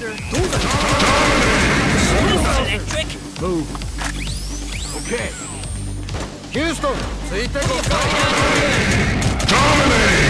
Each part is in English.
Sir. Electric. Move. Okay. Houston, ついてこい。Dominate.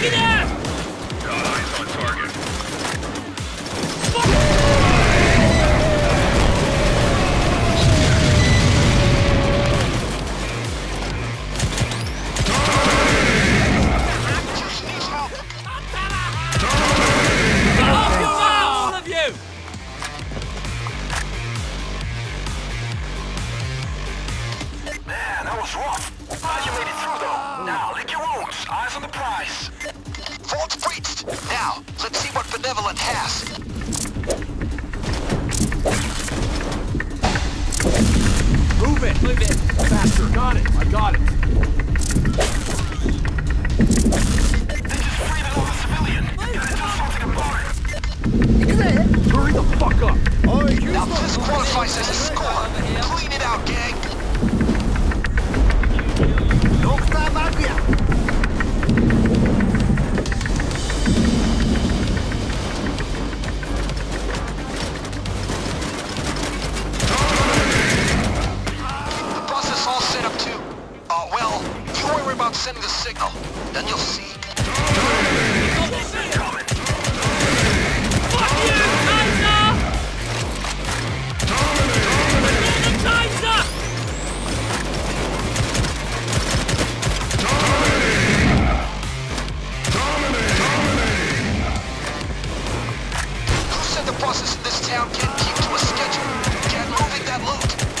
gider! now. Let's see what Benevolent has. Move it! Move it! Faster! Got it! I got it! They just freed another civilian! Gotta do something about it! Hurry the fuck up! Now this qualifies as a score! Clean it out, gang! said the process in this town can't keep to a schedule. Get moving that loot.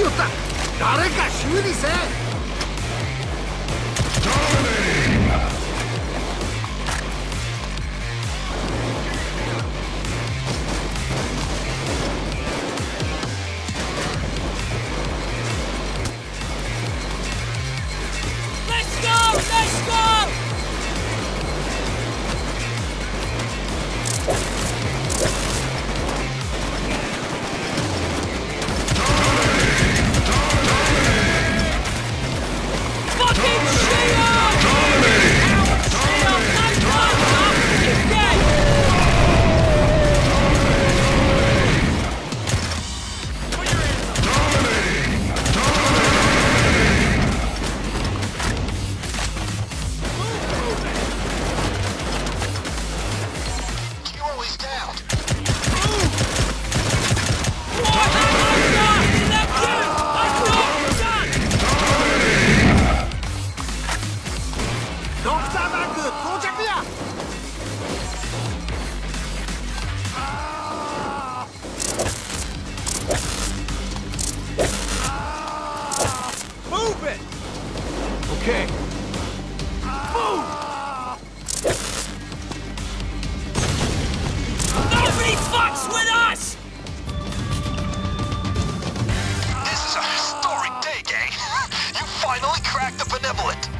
よった。誰か修理せ With us! This is a historic day, gang. You finally cracked the benevolent.